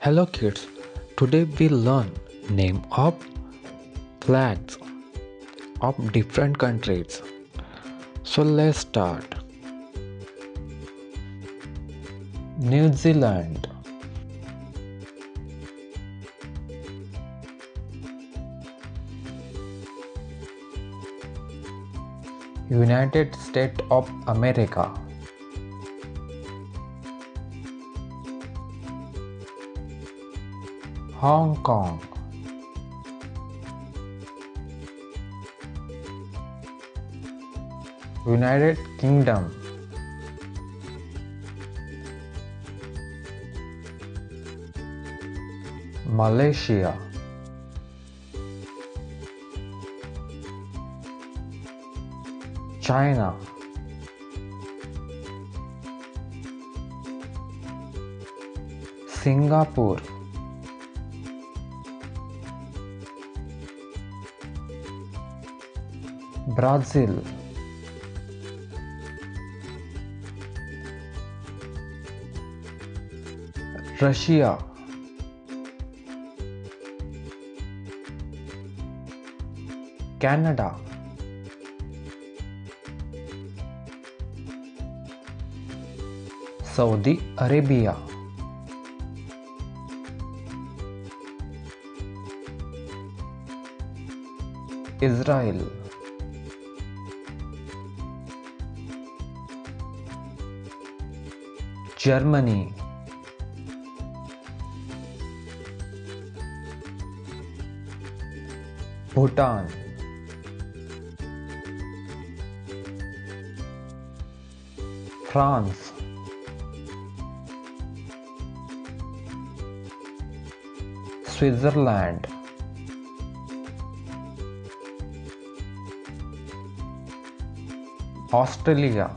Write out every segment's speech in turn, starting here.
Hello kids, today we learn name of flags of different countries. So let's start. New Zealand United States of America Hong Kong. United Kingdom. Malaysia. China. Singapore Brazil Russia Canada Saudi Arabia Israel Germany. Bhutan. France. Switzerland. Australia.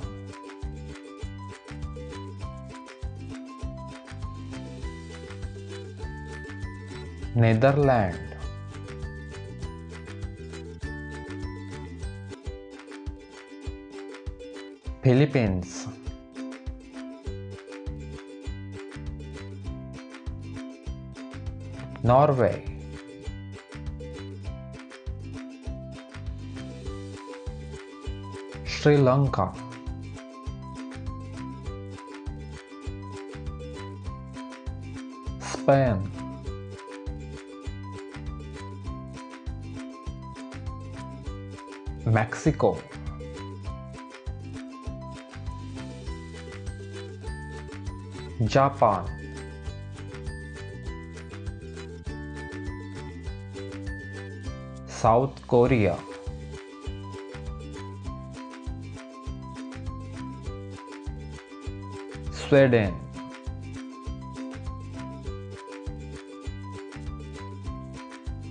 Netherlands. Philippines. Norway. Sri Lanka. Spain Mexico. Japan. South Korea. Sweden.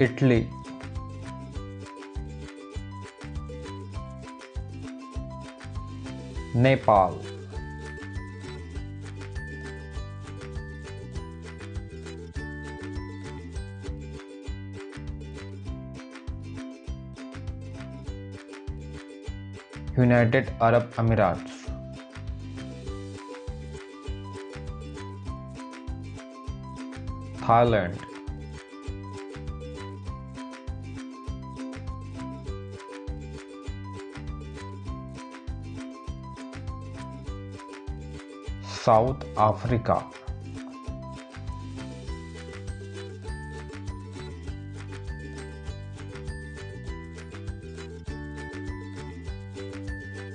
Italy. Nepal. United Arab Emirates. Thailand South Africa.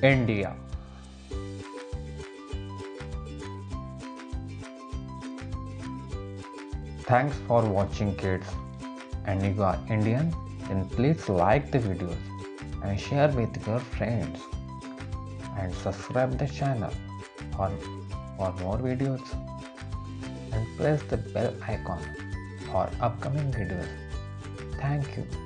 India. Thanks for watching kids. And if you are Indian then please like the videos and share with your friends. And subscribe the channel for, for more videos and press the bell icon for upcoming videos. Thank you.